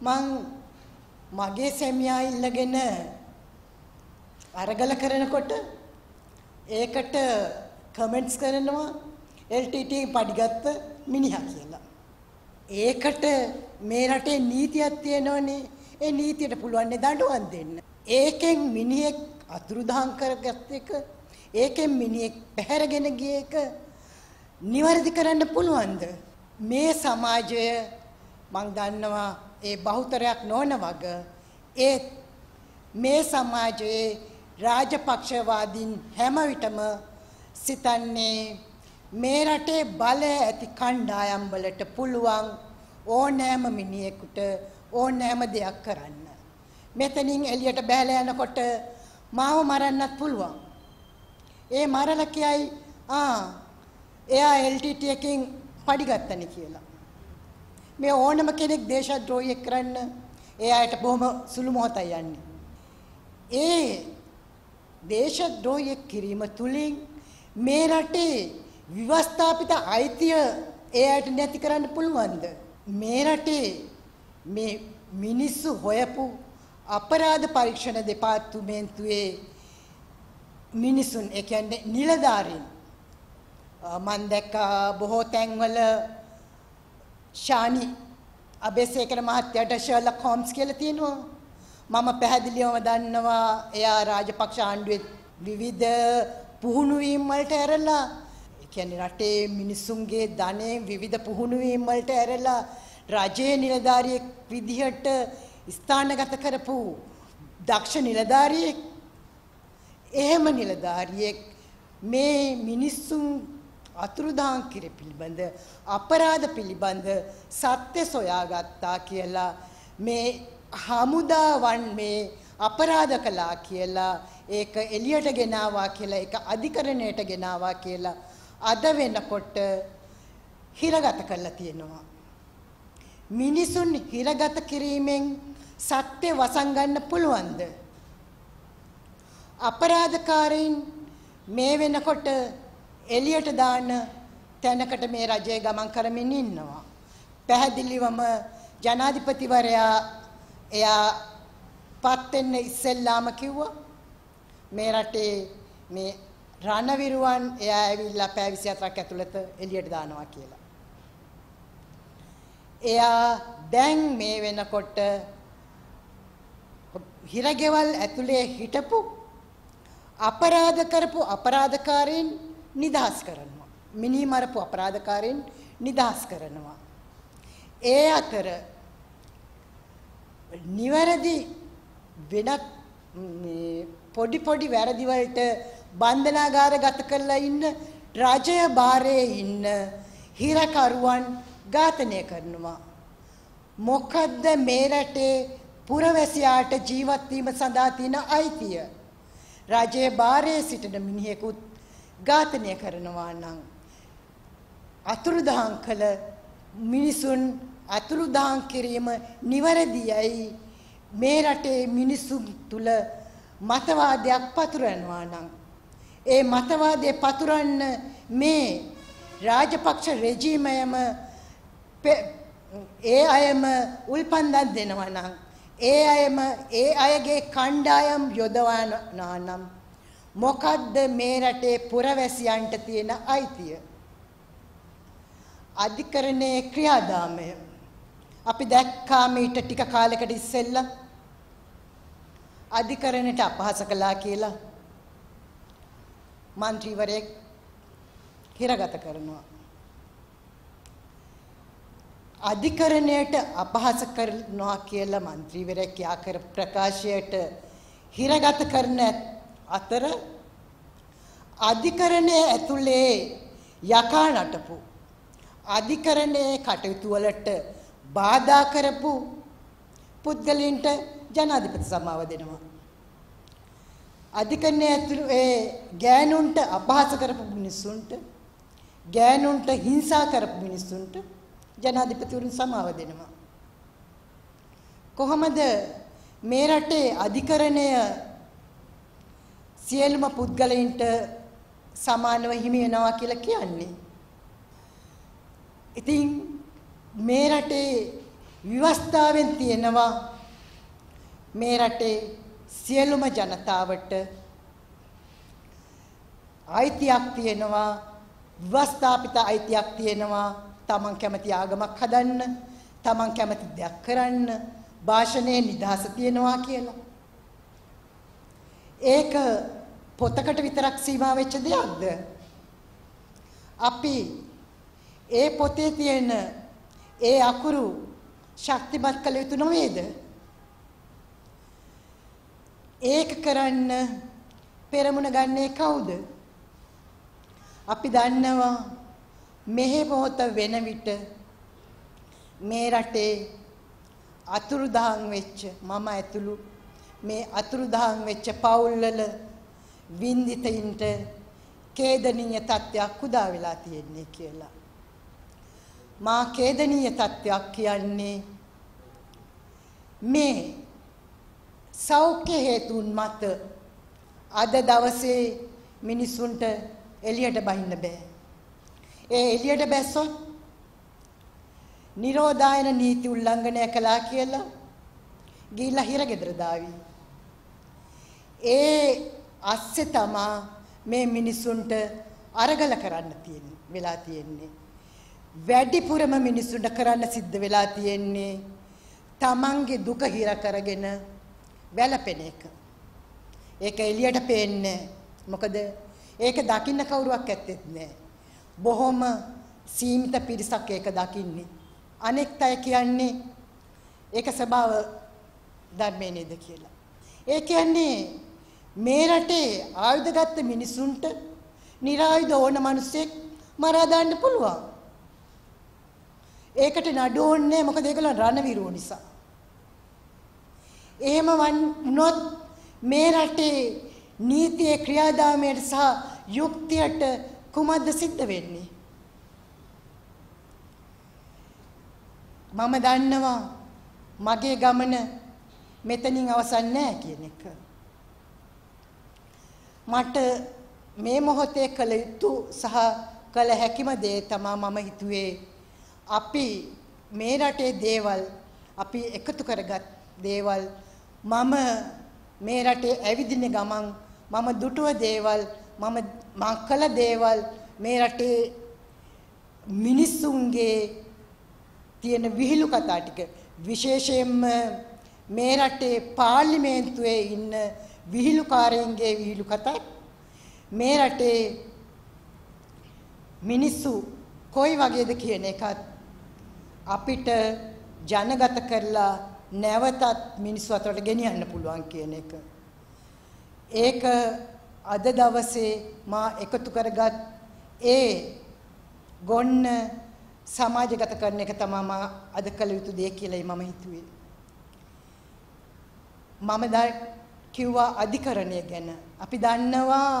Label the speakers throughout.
Speaker 1: මං මගේ සැමියා ඉල්ලගෙන අරගල කරනකොට ඒකට කමෙන්ට්ස් කරනවා LTT පඩිගත්ත මිනිහා කියලා. ඒකට මේ රටේ නීතියක් තියෙනවනේ. ඒ නීතියට පුළුවන් දඬුවම් දෙන්න. ඒකෙන් මිනිහෙක් අතුරුදහන් කරගත් එක ඒකෙන් මිනිහෙක් පැහැරගෙන ගිය එක නිවැරදි කරන්න පුළුවන්ද? මේ සමාජය මං දන්නවා ඒ බහුතරයක් නොවන වග ඒ මේ සමාජයේ රාජපක්ෂවාදීන් හැම විටම සිතන්නේ මේ රටේ බලය ඇති කණ්ඩායම් වලට පුළුවන් ඕනෑම මිනිහෙකුට ඕනෑම දෙයක් කරන්න. මෙතනින් එළියට බෑලා යනකොට මාව මරන්නත් පුළුවන්. ඒ මරලා කියයි ආ එයා LTT එකකින් පඩිගත්තනේ කියලා. මේ ඕනම කෙනෙක් දේශද්‍රෝහියෙක් කරන්න එයාට බොහොම සුළු මොහොතයි යන්නේ. ඒ දේශද්‍රෝහියෙක් කිරීම තුලින් මේ රටේ විවස්ථාපිත අයිතිය එයාට නැති කරන්න පුළුවන්ද? මේ රටේ මේ මිනිස්සු හොයපු අපරාධ පරීක්ෂණ දෙපාර්තමේන්තුවේ මිනිසුන් ඒ කියන්නේ නිලධාරීන් මම දැක්කා බොහෝ තැන්වල ශානි අබේසේකර මහත්තයාට ෂර්ලොක් හෝම්ස් කියලා තියෙනවා. මම පැහැදිලිවම දන්නවා එයා රාජපක්ෂ ආණ්ඩුවේ විවිධ පුහුණු වීම් වලට ඇරලා ඒ කියන්නේ රටේ මිනිසුන්ගේ ධනෙ විවිධ පුහුණු වීම් වලට ඇරලා රජයේ නිලධාරියෙක් විදිහට ස්ථානගත කරපු දක්ෂ නිලධාරියෙක් එහෙම නිලධාරියෙක් මේ මිනිස්සුන් අතුරුදහන් කිරීම පිළිබඳ අපරාධ පිළිබඳ සත්‍ය සොයාගත්තා කියලා මේ හමුදාවන් මේ අපරාධ කළා කියලා ඒක එළියට ගෙනාවා කියලා ඒක අධිකරණයට ගෙනාවා කියලා අද වෙනකොට හිරගත කරලා තියෙනවා. මිනිසුන් හිරගත කිරීමෙන් සත්‍ය වසංගන්න පුළුවන්ද? අපරාධකාරයින් මේ වෙනකොට එළියට දාන තැනකට මේ රජය ගමන් කරමින් ඉන්නවා. පැහැදිලිවම ජනාධිපතිවරයා එයා පත් වෙන්න ඉස්සෙල්ලාම කිව්වා මේ රටේ මේ රණවිරුවන් එයා ඇවිල්ලා පැය 24ක් ඇතුළත එළියට දානවා කියලා. එයා දැන් මේ වෙනකොට හිරගෙවල් ඇතුලේ හිටපු අපරාධ කරපු අපරාධකාරීන් නිදහස් කරනවා. මිනි මරපු අපරාධකාරීන් නිදහස් කරනවා. ඒ අතර නිවැරදි වෙනත් පොඩි පොඩි වැරදි වලට බන්ධනාගාර ගත කරලා ඉන්න රජය බාරයේ ඉන්න හිරකරුවන් ඝාතනය කරනවා. මොකද්ද මේ රටේ පුරවැසියාට ජීවත් වීම සඳහා තියෙන අයිතිය? රජයේ බාරයේ සිටින මිනිහෙකුත් ඝාතනය කරනවා නම් අතුරුදහන් කළ මිනිසුන් අතුරුදහන් කිරීම නිවැරදියයි. මේ රටේ මිනිසුන් තුල මතවාදයක් පතුරවනවා නම් ඒ මතවාදය පතුරන්න මේ රාජපක්ෂ රෙජිමයම ඒ අයම උල්පන්දම් දෙනවා නම් ඒ අයම ඒ අයගේ කණ්ඩායම් යොදවනවා නම් මොකද්ද මේ රටේ පුරවැසියන්ට තියෙන අයිතිය? අධිකරණයේ ක්‍රියාදාමය. අපි දැක්කා මීට ටික කාලයකට ඉස්සෙල්ලා අධිකරණයට අපහාස කළා කියලා മന്ത്രിවරයෙක් හිරගත කරනවා. අධිකරණයට අපහාස කරනවා කියලා മന്ത്രിවරයෙක් යා කර ප්‍රකාශයට හිරගත කරන අතර අධිකරණයේ ඇතුලේ යකා නටපු අධිකරණයේ කටයුතු වලට බාධා කරපු පුද්ගලයන්ට ජනාධිපති සමාව දෙනවා. අධිකරණයේ ඇතුලේ ගෑනුන්ට අපහාස කරපු මිනිස්සුන්ට ගෑනුන්ට හිංසා කරපු මිනිස්සුන්ට ජනාධිපතිවරුන් සමාව දෙනවා. කොහොමද මේ රටේ අධිකරණය සියලුම පුද්ගලයන්ට සමානව හිමි වෙනවා කියලා කියන්නේ. ඉතින් මේ රටේ විවස්ථාවෙන් තියෙනවා මේ රටේ සියලුම ජනතාවට අයිතියක් තියෙනවා විවස්ථාපිත අයිතියක් තියෙනවා තමන් කැමති ආගමක් හදන්න තමන් කැමති දෙයක් කරන්න භාෂණයේ නිදහස තියෙනවා කියලා ඒක පොතකට විතරක් සීමා වෙච්ච දෙයක්ද? අපි ඒ පොතේ තියෙන ඒ අකුරු ශක්තිමත් කළ යුතු නොවේද? ඒක කරන්න පෙරමුණ ගන්නේ කවුද? අපි දන්නවා මෙහෙ මොහොත වෙන විට මේ රටේ අතුරුදහන් වෙච්ච මම ඇතුළු මේ අතුරුදහන් වෙච්ච පවුල්වල වින්දිතයින්ට ඛේදනීය තත්ත්වයක් උදා වෙලා තියෙන්නේ කියලා. මා ඛේදනීය තත්ත්වයක් කියන්නේ මේ සෞඛ්‍ය හේතුන් මත අද දවසේ මිනිසුන්ට එළියට බහින්න බෑ. ඒ එළියට බැස්සොත් නිරෝධායන නීති උල්ලංඝනය කළා කියලා ගිහිල්ලා හිරගෙදර දාවි. ඒ අස්සේ තමා මේ මිනිසුන්ට අරගල කරන්න තියෙන්නේ වෙලා තියෙන්නේ. වැඩිපුරම මිනිසුන්ට කරන්න සිද්ධ වෙලා තියෙන්නේ තමන්ගේ දුක හිර කරගෙන වැළපෙන එක. ඒක එළියට පේන්නේ මොකද ඒක දකින්න කවුරුවක් ඇත්තෙත් නෑ. බොහොම සීමිත පිරිසක් ඒක දකින්නේ. අනෙක් අය කියන්නේ ඒක ස්වභාව ධර්මයේ නේද කියලා. ඒ කියන්නේ මේ රටේ ආයුධ ගත්ත මිනිසුන්ට નિરાයුධ ඕන මිනිස්සෙක් මරා දාන්න පුළුවන්. ඒකට නඩු ඕනේ මොකද ඒගොල්ලෝ රණවිරුව නිසා. එහෙම වුණොත් මේ රටේ නීතියේ ක්‍රියාදාමයට සහ යුක්තියට කුමක්ද සිද්ධ වෙන්නේ? මම දන්නවා මගේ ගමන මෙතනින් අවසන් නෑ කියන එක. මට මේ මොහොතේ කළ යුතු සහ කළ හැකිම දේ තමයි මම හිතුවේ අපි මේ රටේ දේවල් අපි එකතු කරගත් දේවල් මම මේ රටේ ඇවිදින ගමන් මම දුටුව දේවල් මම මං කළ දේවල් මේ රටේ මිනිස්සුන්ගේ තියෙන විහිළු කතා ටික. විශේෂයෙන්ම මේ රටේ පාර්ලිමේන්තුවේ ඉන්න විහිළුකාරයන්ගේ විහිළු කතා මේ රටේ මිනිස්සු කොයි වගේද කියන එකත් අපිට ජනගත කරලා නැවතත් මිනිස්සු අතරට ගෙනියන්න පුළුවන් කියන එක. ඒක අද දවසේ මා එකතු කරගත් ඒ ගොන්න සමාජගත කරන එක තමයි මම අද කළ යුතු දේ කියලායි මම හිතුවේ. මම කිව්වා අධිකරණය ගැන. අපි දන්නවා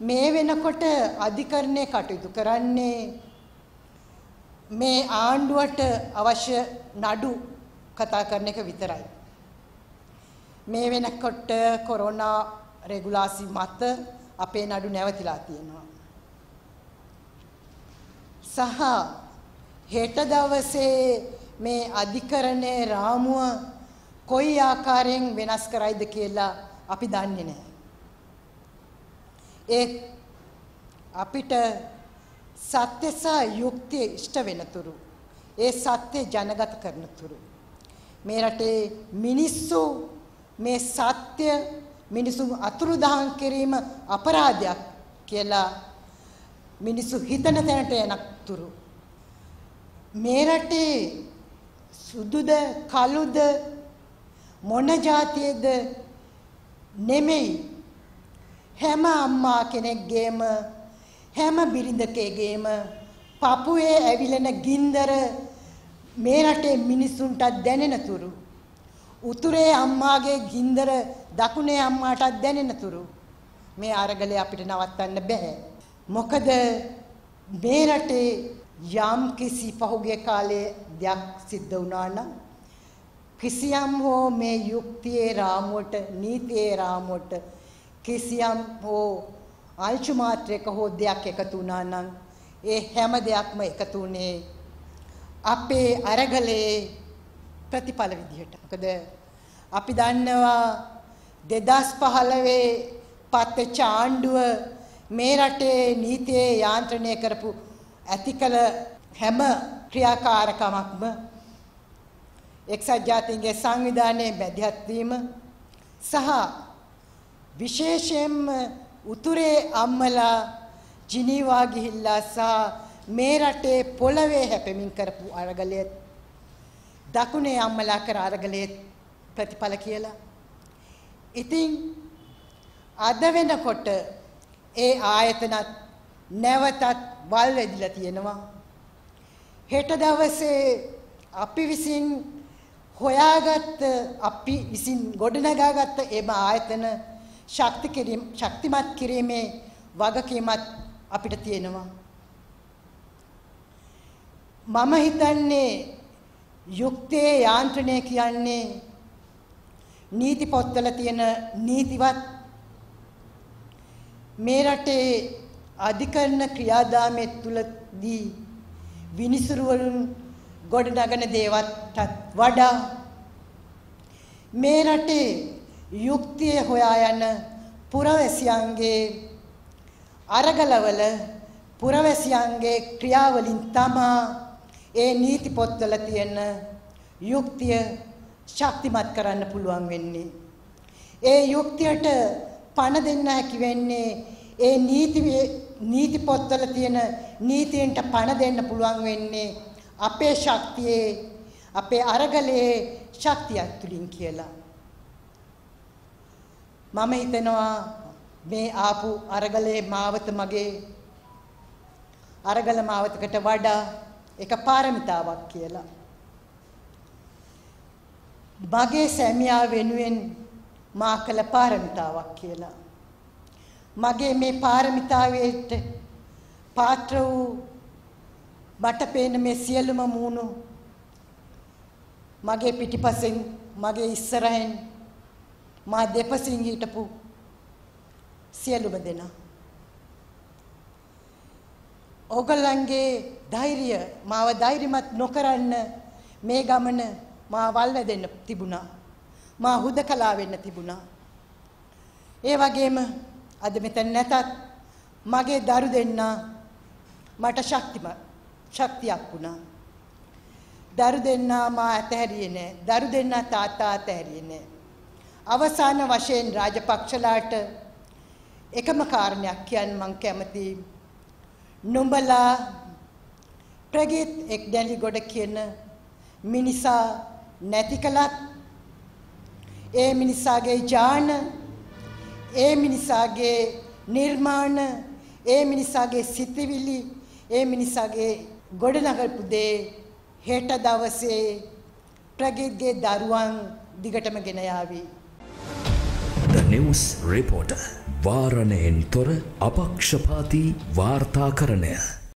Speaker 1: මේ වෙනකොට අධිකරණය කටයුතු කරන්නේ මේ ආණ්ඩුවට අවශ්‍ය නඩු කතා කරන එක විතරයි. මේ වෙනකොට කොරෝනා රෙගුලාසි මත අපේ නඩු නැවතිලා තියෙනවා. සහ හෙට දවසේ මේ අධිකරණයේ රාමුව කොයි ආකාරයෙන් වෙනස් කරයිද කියලා අපි දන්නේ නැහැ. ඒ අපිට සත්‍ය සහ යුක්තිය ඉෂ්ට වෙනතුරු ඒ සත්‍ය ජනගත කරනතුරු මේ රටේ මිනිස්සු මේ සත්‍ය මිනිසු අතුරුදහන් කිරීම අපරාධයක් කියලා මිනිසු හිතන තැනට යනතුරු මේ රටේ සුදුද කළුද මොන જાතියේද නෙමෙයි. හැම අම්මා කෙනෙක්ගේම හැම බිරිඳකේගේම පපුවේ ඇවිලෙන ගින්දර මේ රටේ මිනිසුන්ට දැනෙන තුරු. උතුරේ අම්මාගේ ගින්දර දකුණේ අම්මාටත් දැනෙන තුරු. මේ අරගලේ අපිට නවත්තන්න බෑ මොකද මේ රටේ යම් කිසි පහුගිය කාලේ දෙයක් සිද්ධ වුණා නම් කිසියම් හෝ මේ යුක්තියේ රාමුවට නීතියේ රාමුවට කිසියම් හෝ අල්චු මාත්‍රයක හෝ දෙයක් එකතු වුණා නම් ඒ හැම දෙයක්ම එකතු වුණේ අපේ අරගලේ ප්‍රතිඵල විදිහට. මොකද අපි දන්නවා 2015 පත්වෙච්ච ආණ්ඩුව මේ රටේ නීතියේ යාන්ත්‍රණය කරපු ඇති කළ හැම ක්‍රියාකාරකමක්ම එක්සත් ජාතීන්ගේ සංවිධානයේ මැදිහත් වීම සහ විශේෂයෙන්ම උතුරේ අම්මලා ජිනීවා ගිහිල්ලා සහ මේ රටේ පොළවේ හැපෙමින් කරපු අරගලයේ දකුණේ අම්මලා කර අරගලයේ ප්‍රතිඵල කියලා. ඉතින් අද වෙනකොට ඒ ආයතනත් නැවතත් වල් වැදිලා තියෙනවා. හෙට දවසේ අපි විසින් හොයාගත්ත අපි විසින් ගොඩනගාගත්ත එම ආයතන ශක්ති කිරීම ශක්තිමත් කිරීමේ වගකීමත් අපිට තියෙනවා. මම හිතන්නේ යුක්තයේ යාන්ත්‍රණය කියන්නේ නීති පොත්වල තියෙන නීතිවත් මේ රටේ අධිකරණ ක්‍රියාදාමයේ තුලදී විනිසුරු වලින් ගොඩනගන දේවල්ටත් වඩා මේ රටේ යුක්තිය හොයා යන පුරවැසියන්ගේ අරගලවල පුරවැසියන්ගේ ක්‍රියාවලින් තමා ඒ නීති පොත්වල තියෙන යුක්තිය ශක්තිමත් කරන්න පුළුවන් වෙන්නේ. ඒ යුක්තියට පණ දෙන්න හැකි වෙන්නේ ඒ නීති නීති පොත්වල තියෙන නීතියෙන්ට පණ දෙන්න පුළුවන් වෙන්නේ අපේ ශක්තියේ අපේ අරගලයේ ශක්තියක් තුලින් කියලා. මම හිතනවා මේ ආපු අරගලයේ මාවත මගේ අරගල මාවතකට වඩා එක පාරමිතාවක් කියලා. මගේ සැමියා වෙනුවෙන් මා කළ පාරමිතාවක් කියලා. මගේ මේ පාරමිතාවේට පාත්‍ර වූ මට පේන මේ සියලුම මූණු මගේ පිටිපසෙන් මගේ ඉස්සරහෙන් මා දෙපසින් හිටපු සියලුම දෙනා ඔගලන්ගේ ධෛර්යය මාව ධෛර්යමත් නොකරන්න මේ ගමන මා වල් වැදෙන්න තිබුණා. මා හුදකලා වෙන්න තිබුණා. ඒ වගේම අද මෙතන නැතත් මගේ දරු දෙන්නා මට ශක්තිමත් ශක්තියක් වුණා. දරු දෙන්නා මා ඇතහැරියේ නෑ. දරු දෙන්නා තාත්තා ඇතහැරියේ නෑ. අවසාන වශයෙන් රාජපක්ෂලාට එකම කාරණයක් කියන්න මං කැමතියි. නුඹලා ප්‍රගීත් එක්ඩැලි ගොඩ කියන මිනිසා නැති කලත් ඒ මිනිසාගේ ඥාන ඒ මිනිසාගේ නිර්මාණ ඒ මිනිසාගේ සිතිවිලි ඒ මිනිසාගේ ගොඩනගපු දේ හෙට දවසේ ප්‍රගීත්ගේ දරුවන් දිගටම ගෙන යාවි.
Speaker 2: The News Reporter වාරණයෙන් තොර අපක්ෂපාතී වාර්තාකරණය